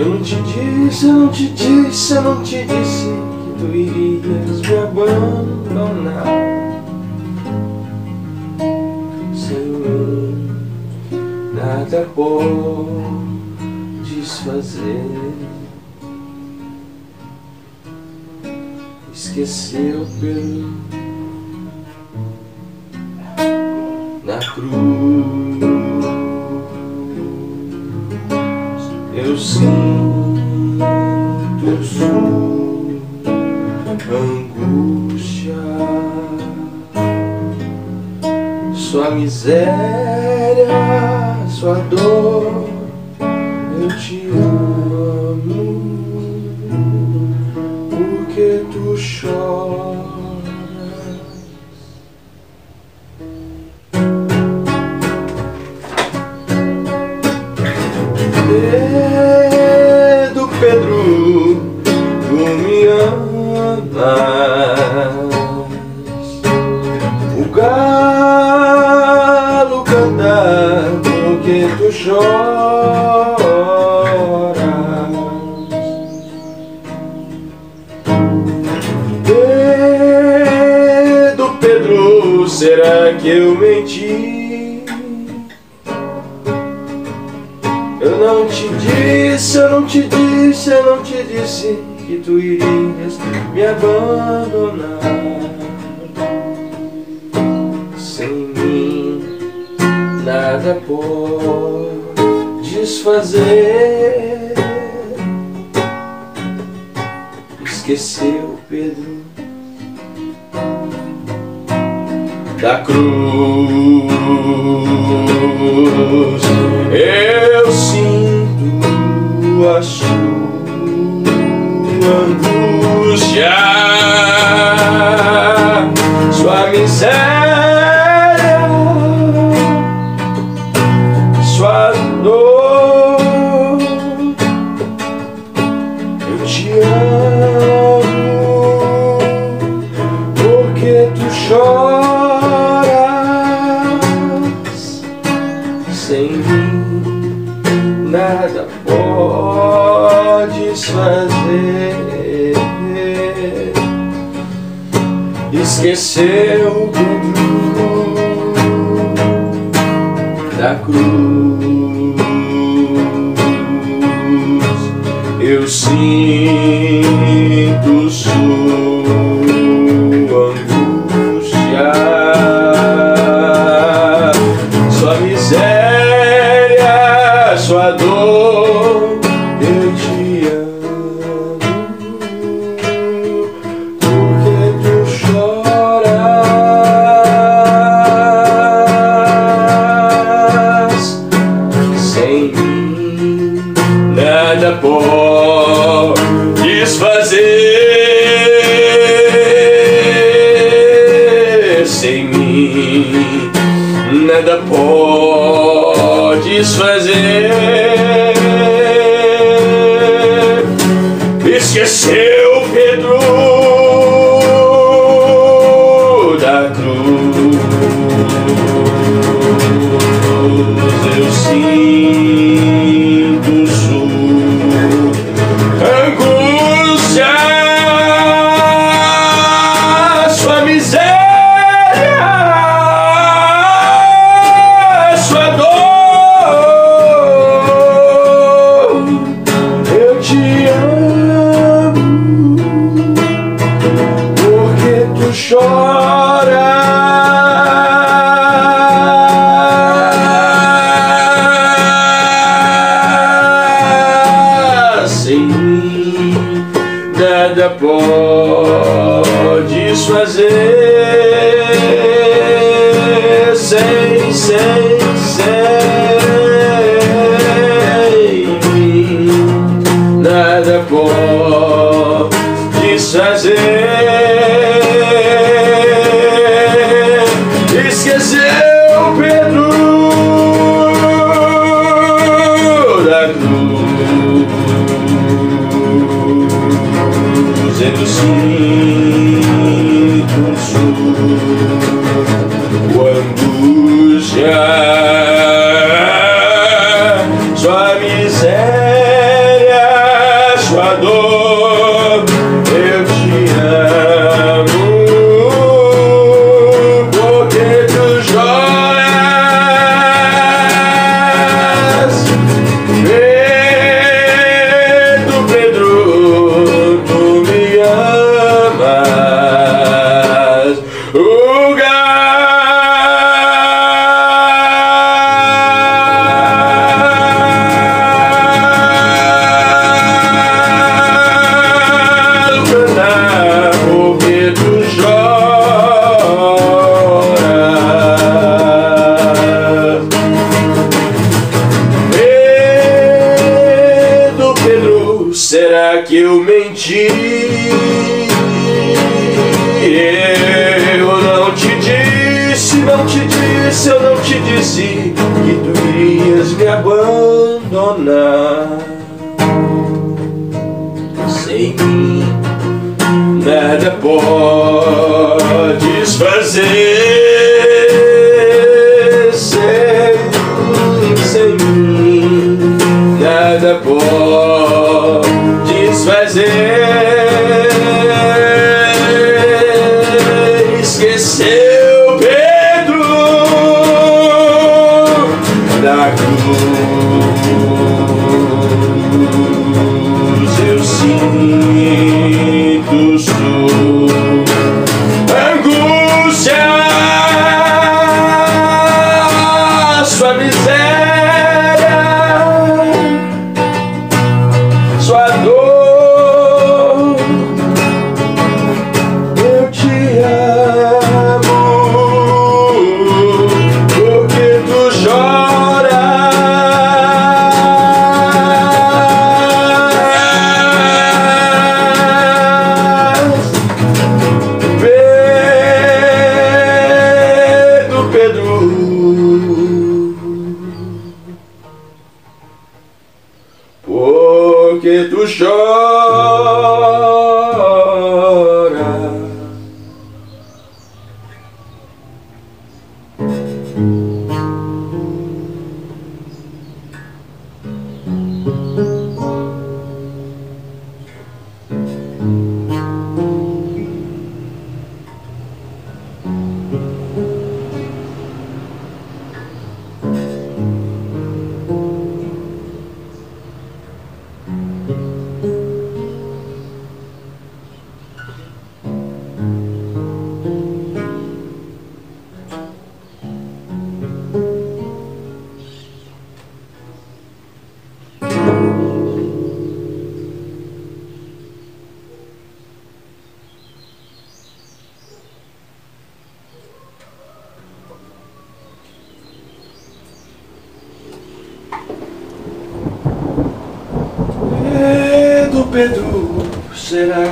Eu não te disse, eu não te disse, eu não te disse que tu irias me abandonar. Mim, nada podes fazer. Esqueceu pelo na cruz. Sinto sua angústia, sua miséria, sua dor. Eu te amo choras. Pedro, Pedro, será que eu menti? Eu não te disse, eu não te disse, eu não te disse que tu irias me abandonar. Sem nada podes fazer. Esqueceu, Pedro, da cruz. Eu sinto a sua angústia, sua miséria, Pedro da cruz. Eu sinto sua esqueceu Pedro nada podes fazer sem, sem, sem nada podes Swami será que eu menti? Eu não te disse, não te disse, eu não te disse que tu irias me abandonar. Sem mim, nada podes fazer. Da Yerusha Pedro, será